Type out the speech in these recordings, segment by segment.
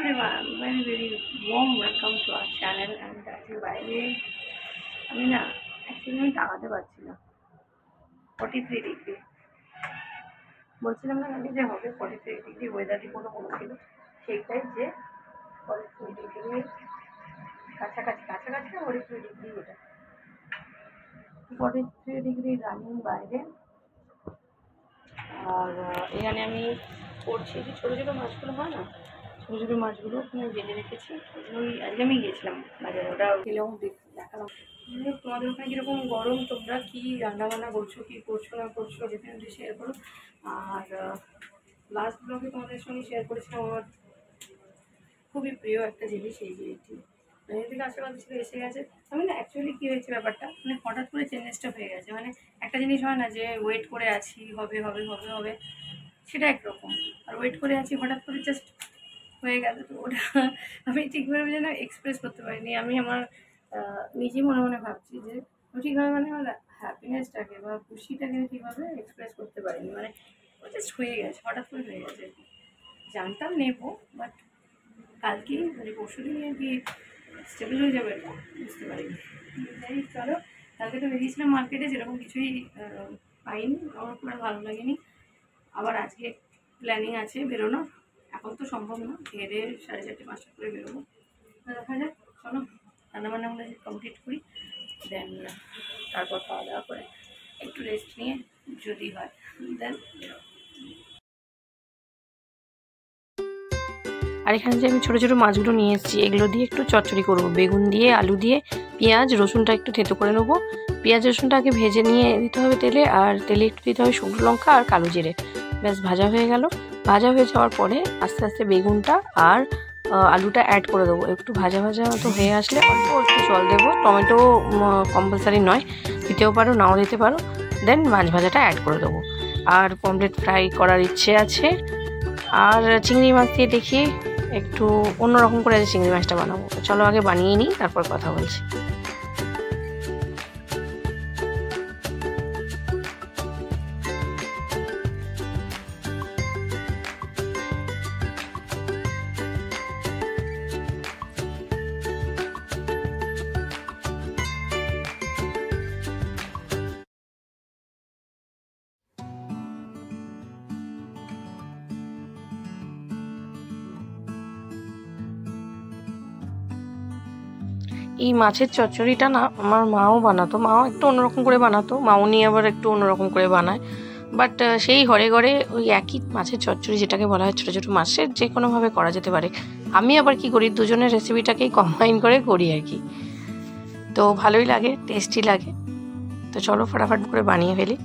everyone, very very warm welcome to our channel and আজকে বাইরে আমি না অ্যাকচুয়ালি আমি তাকাতে পারছি না। ফর্টি থ্রি ডিগ্রি বলছিলাম না আমি যে হবে ফর্টি থ্রি ডিগ্রি ওয়েদার রিপোর্টও বলেছিল সেইটাই যে ফর্টি থ্রি ডিগ্রি কাছাকাছি কাছাকাছি ফর্টি থ্রি ডিগ্রি ওটা ফর্টি থ্রি ডিগ্রি রানিং বাইরে। আর এখানে আমি করছি যে ছোটো ছোটো মাছগুলো হয় না? ছোটো ছোটো মাছগুলো ওখানে জেনে রেখেছি। ওই আজকে আমি গেছিলাম বাজারে ওটা গেলেও দেখ- দেখালাম। হোক, তোমাদের ওখানে কীরকম গরম তোমরা কী রান্না বান্না করছ কী করছ না করছ ডেফিনেটলি শেয়ার করো। আর লাস্ট ব্লগে তোমাদের সঙ্গে শেয়ার করেছিলাম আমার খুবই প্রিয় একটা জিনিস এই এটি। মানে থেকে আশীর্বাদ ছিল এসে গেছে। আমি না অ্যাকচুয়ালি কী হয়েছে ব্যাপারটা মানে হঠাৎ করে চেঞ্জেসটা হয়ে গেছে। মানে একটা জিনিস হয় না যে ওয়েট করে আছি হবে হবে হবে হবে সেটা একরকম। আর ওয়েট করে আছি হঠাৎ করে জাস্ট হয়ে গেল। তো ওটা আমি ঠিকভাবে যেন এক্সপ্রেস করতে পারিনি। আমি আমার নিজে মনে মনে ভাবছি যে ঠিকভাবে মানে আমার হ্যাপিনেসটাকে বা খুশিটাকে আমি ঠিকভাবে এক্সপ্রেস করতে পারিনি। মানে ও জাস্ট হয়ে গেছে, হঠাৎ করে হয়ে গেছে। জানতাম নেব বাট কালকেই মানে পরশু দিনই আর কি স্টেবল হয়ে যাবে বুঝতে পারিনি। যাই চলো। কালকে তো বেরিয়েছিলাম মার্কেটে যেরকম কিছুই পাইনি, আমার খুব ভালো লাগেনি। আবার আজকে প্ল্যানিং আছে বেরোনো এখন তো সম্ভব না দিয়ে সাড়ে চারটে পাঁচটা করে বেরোবো। দেখা যাক চলো রান্নাবান্নাগুলো কমপ্লিট করি দেন তারপর খাওয়া দাওয়া করে একটু রেস্ট নিয়ে যদি হয় দেন বেরোবো। আর এখানে যে আমি ছোটো ছোটো মাছগুলো নিয়ে এসেছি এগুলো দিয়ে একটু চচ্চড়ি করব। বেগুন দিয়ে আলু দিয়ে পেঁয়াজ রসুনটা একটু থেতো করে নেব। পেঁয়াজ রসুনটা আগে ভেজে নিয়ে দিতে হবে তেলে আর তেলে একটু দিতে হবে শুকনো লঙ্কা আর কালো জিরে। ব্যাস ভাজা হয়ে গেল। ভাজা হয়ে যাওয়ার পরে আস্তে আস্তে বেগুনটা আর আলুটা অ্যাড করে দেবো। একটু ভাজা ভাজা মতো হয়ে আসলে অল্প একটু জল দেবো। টমেটো কম্পালসারি নয়। দিতেও পারো, নাও দিতে পারো। দেন মাছ ভাজাটা অ্যাড করে দেবো। আর পমলেট ফ্রাই করার ইচ্ছে আছে। আর চিংড়ি মাছ দিয়ে দেখি একটু অন্যরকম করে চিংড়ি মাছটা বানাবো। চলো আগে বানিয়ে নিই, তারপর কথা বলছি। এই মাছের চচ্চড়িটা না আমার মাও বানাতো। মাও একটু অন্যরকম করে বানাতো মাও নিয়ে আবার একটু অন্যরকম করে বানায়। বাট সেই ঘরে ঘরে ওই একই মাছের চচ্চড়ি যেটাকে বলা হয় ছোটো ছোটো মাছের যে কোনোভাবে করা যেতে পারে। আমি আবার কি করি, দুজনের রেসিপিটাকেই কম্বাইন করে করি আর কি। তো ভালোই লাগে টেস্টি লাগে। তো চলো, ফটাফট করে বানিয়ে ফেলি।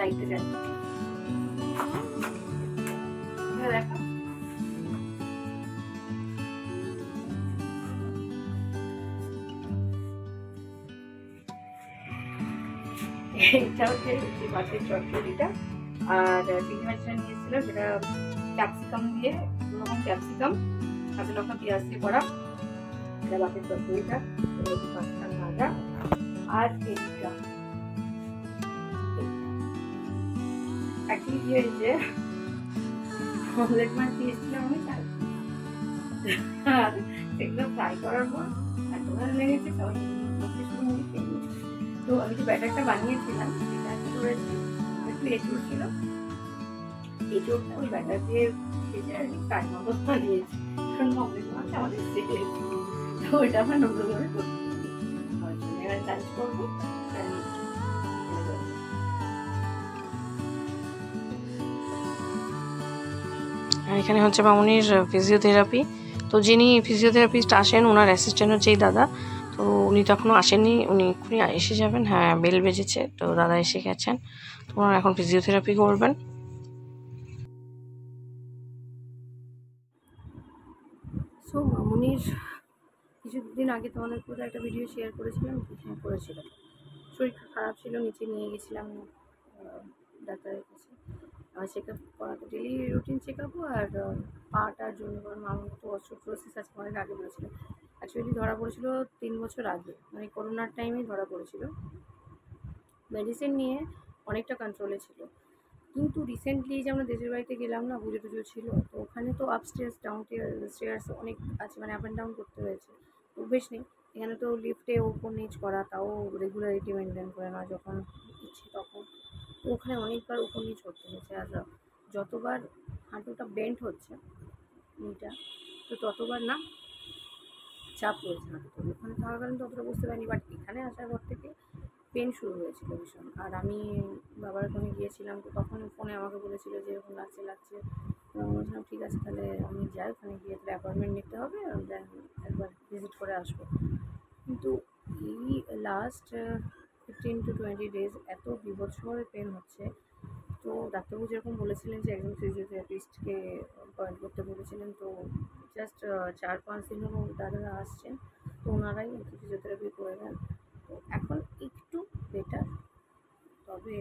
লাইটে যাই দেখো এইটা হচ্ছে যে মাছের চটচড়িটা আর চিংড়ি মাছটা নিয়েছিল সেটা ক্যাপসিকাম দিয়ে দু রকম ক্যাপসিকাম কাঁচা লঙ্কা পেঁয়াজ দিয়ে করা এটা মাছের চটচড়িটা এটা হচ্ছে পাঁচটা ভাজা আর এইটা অ্যাকচুয়ালি কি হয়েছে অমলেট মাছ দিয়েছিলাম আমি তাই আর সেগুলো ফ্রাই করার পর এত ভালো লেগেছে। তো আমি যে ব্যাটারটা বানিয়েছিলাম, সেটা করেছি একটু এঁচড় ছিল। এঁচড়টা ওই ব্যাটার দিয়ে ভেজে আর কি ফ্রাই মতো বানিয়েছি। কারণ অমলেট মাছ আমাদের সেটে তো ওইটা আমার নতুন করে করতে এবার লাঞ্চ করব। আর এখানে হচ্ছে মামুনির ফিজিওথেরাপি তো যিনি ফিজিওথেরাপিস্ট আসেন ওনার অ্যাসিস্ট্যান্ট হচ্ছে এই দাদা। তো উনি তো এখনও আসেননি, উনি এক্ষুনি এসে যাবেন। হ্যাঁ বেল বেজেছে, তো দাদা এসে গেছেন। তো ওনারা এখন ফিজিওথেরাপি করবেন। সো মামুনির কিছুদিন আগে তোমাদের কোথাও একটা ভিডিও শেয়ার করেছিলাম? হ্যাঁ করেছিলাম। শরীর খারাপ ছিল, নিচে নিয়ে গেছিলাম ডাক্তারের কাছে। চেক আপ করাতে। ডেলি রুটিন চেক আপও আর পাটার জন্য কারণ মামুর তো অস্ট্রোপ্রোসিস আছে, অনেক আগে বলেছিল। অ্যাকচুয়ালি ধরা পড়েছিল তিন বছর আগে। মানে করোনার টাইমেই ধরা পড়েছিল। মেডিসিন নিয়ে অনেকটা কন্ট্রোলে ছিল। কিন্তু রিসেন্টলি যে আমরা দেশের বাড়িতে গেলাম না, পুজো টুজো ছিল, তো ওখানে তো আপস্টেয়ার্স ডাউন স্টেয়ার্স অনেক আছে মানে আপ অ্যান্ড ডাউন করতে হয়েছে। অভ্যেস নেই। এখানে তো লিফটে ওপর নিচ করা, তাও রেগুলারিটি মেনটেন করে না, যখন ইচ্ছে তখন। ওখানে অনেকবার উপর নিচ করতে হয়েছে, আর যতবার হাঁটুটা বেন্ড হচ্ছে নিটা তো ততবার না চাপ রয়েছে হাঁটুতে। ওখানে থাকাকালীন তো অতটা বুঝতে পারিনি বাট এখানে আসার পর থেকে পেন শুরু হয়েছিল ভীষণ। আর আমি বাবার ওখানে গিয়েছিলাম, তো তখন ফোনে আমাকে বলেছিল যে এরকম লাগছে লাগছে। বলছিলাম, ঠিক আছে, তাহলে আমি যাই, ওখানে গিয়ে তাহলে অ্যাপয়েন্টমেন্ট নিতে হবে একবার ভিজিট করে আসব। কিন্তু এই last fifteen to twenty days এত বিভৎসভাবে পেন হচ্ছে। তো ডাক্তারবাবু যেরকম বলেছিলেন যে একজন ফিজিওথেরাপিস্টকে অ্যাপয়েন্ট করতে বলেছিলেন, তো জাস্ট চার পাঁচ দিন দাদারা আসছেন, তো ওনারাই ফিজিওথেরাপি করে দেন তো এখন একটু বেটার তবে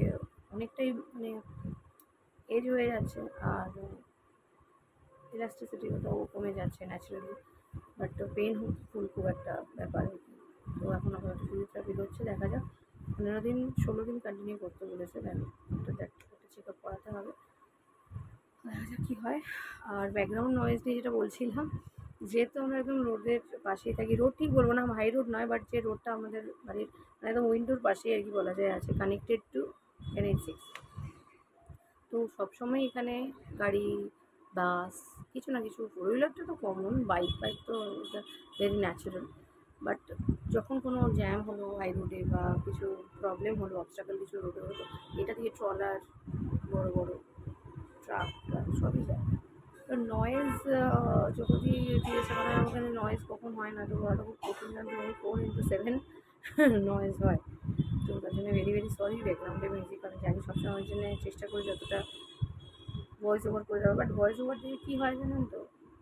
অনেকটাই মানে এজ হয়ে যাচ্ছে আর ইলাস্টিসিটিটাও কমে যাচ্ছে ন্যাচারালি বাট পেন ফুল খুব একটা ব্যাপার তো এখন আবার ফিজিওথেরাপি হচ্ছে, দেখা যাক। পনেরো দিন, ষোলো দিন কন্টিনিউ করতে বলেছে দেন একটা দেখ একটা চেক আপ করাতে হবে। কী হয়। আর ব্যাকগ্রাউন্ড নয়েজ নিয়ে যেটা বলছিলাম, যেহেতু আমরা একদম রোডের পাশেই থাকি রোড ঠিক বলব না হাই রোড নয় বাট যে রোডটা আমাদের বাড়ির মানে একদম উইন্ডোর পাশেই আর কি বলা যায় আছে connected to N H six তো সবসময় এখানে গাড়ি বাস কিছু না কিছু ফোর হুইলারটা তো কমন বাইক বাইক তো ভেরি ন্যাচারাল বাট যখন কোনো জ্যাম হলো হাই রোডে বা কিছু প্রবলেম হলো অবস্টাকল কিছু রোডে হলো, এটা দিয়ে ট্রলার বড় বড় ট্রাক সবই যায়। তো নয়েজ যদি করা হয় ওখানে নয়েজ কখন হয় না, তো ওটা খুব কঠিন না twenty four into seven noise হয়। তো তার জন্য ভেরি ভেরি সরি ব্যাকগ্রাউন্ডে মিউজিক আমি জানি সবসময় জন্য চেষ্টা করি যতটা ভয়েস ওভার করে দেওয়া বাট ভয়েস ওভার দিয়ে কী হয় জানেন তো?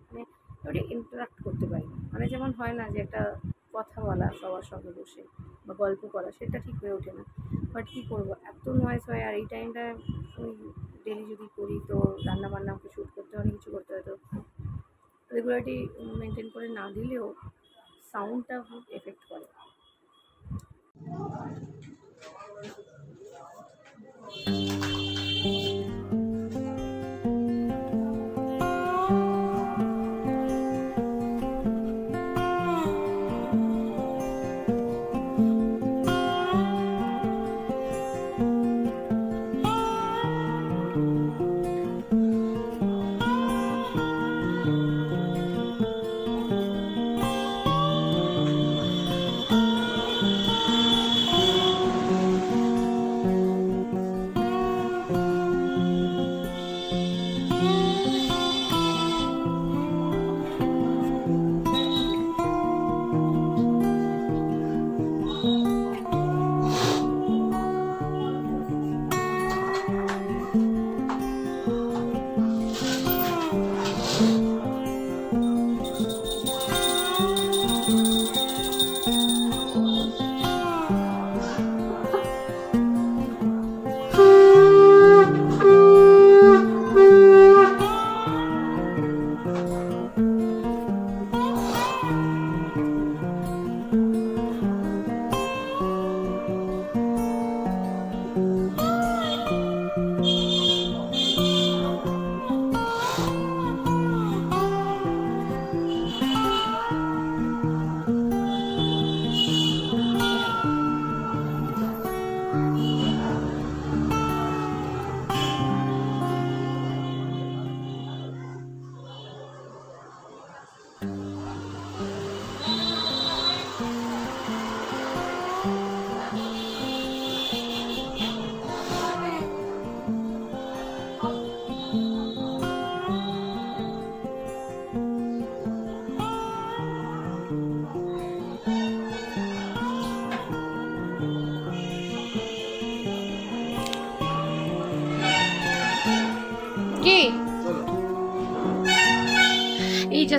মানে ওটা ইন্টারাক্ট করতে পারি মানে যেমন হয় না যে একটা বলা সবার সঙ্গে বসে বা গল্প করা, সেটা ঠিক হয়ে ওঠে না বাট কী করব এত নয়েস হয় আর এই টাইমটা ওই ডেলি যদি করি তো রান্না বান্না কিছু শ্যুট করতে হয় কিছু করতে হয়, তো রেগুলারিটি মেনটেন করে না দিলেও সাউন্ডটা খুব এফেক্ট করে Thank you.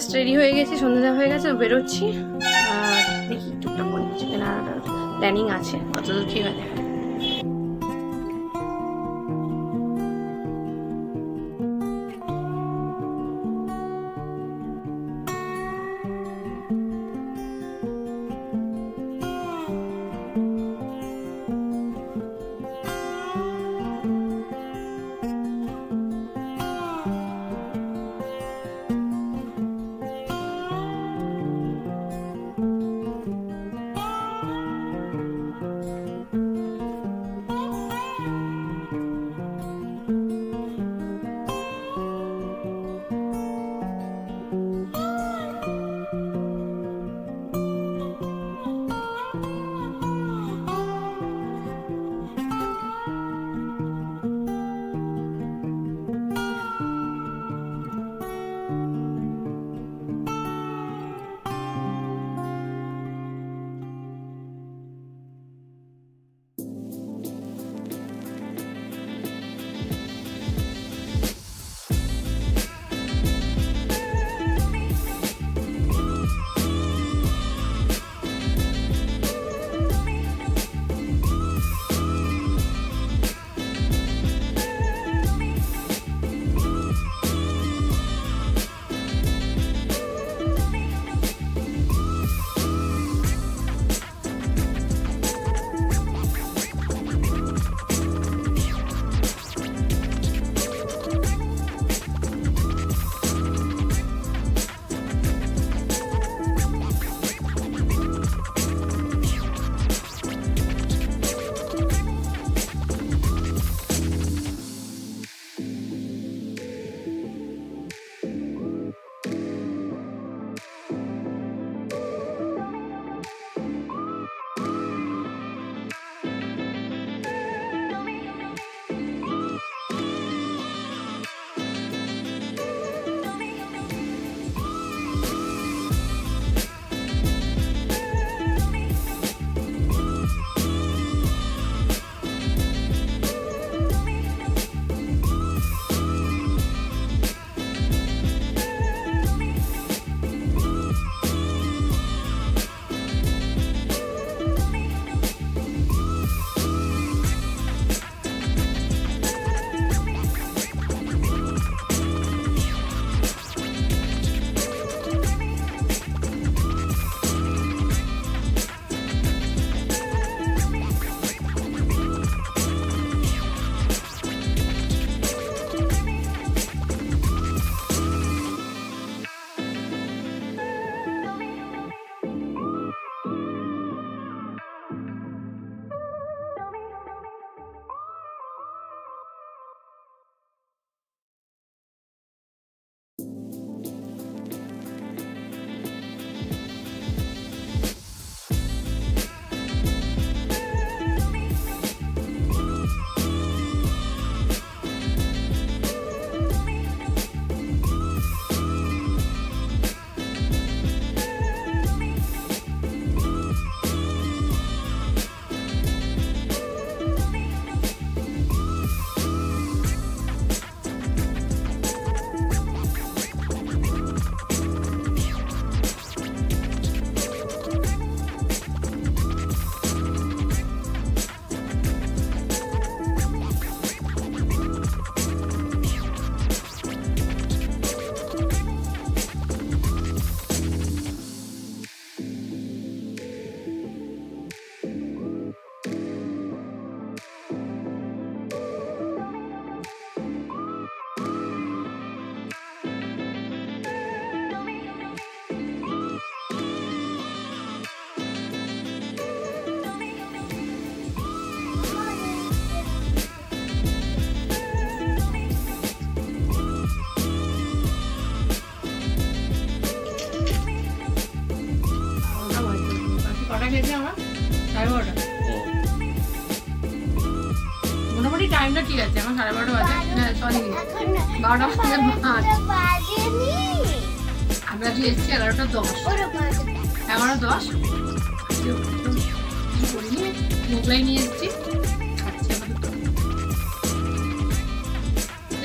জাস্ট রেডি হয়ে গেছি, সন্ধ্যা হয়ে গেছে বেরোচ্ছি। আর দেখি টুকটাক করে কিছু কেনার প্ল্যানিং আছে। কতদূর কী হয় দেখা ঠিক আছে, আমার সাড়ে বারোটা বাজে সরি বারোটা বাজে আমরা যে এসেছি এগারোটা দশ। এগারো দশ? মোগলাই নিয়ে এসেছি।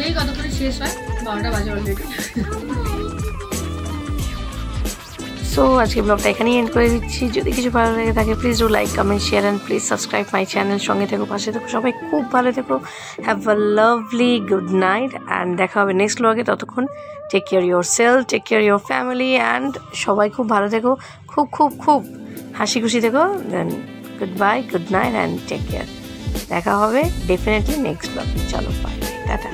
এই কতক্ষণে শেষ হয়? বারোটা বাজে অলরেডি সো আজকে ব্লগটা এখানেই এন্ড করে দিচ্ছি। যদি কিছু ভালো লেগে থাকে please do like comment share and please subscribe my channel সঙ্গে থেকো, পাশে থেকো, সবাই খুব ভালো থেকো। Have a lovely good night and দেখা হবে নেক্সট ব্লগে ততক্ষণ take care yourself take care your family and সবাই খুব ভালো থেকো। খুব খুব খুব হাসি খুশি থেকো। Then goodbye good night and take care দেখা হবে ডেফিনেটলি নেক্সট ব্লগে চলো বাই টাটা।